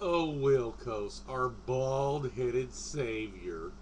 Oh, Wilkos, our bald headed savior.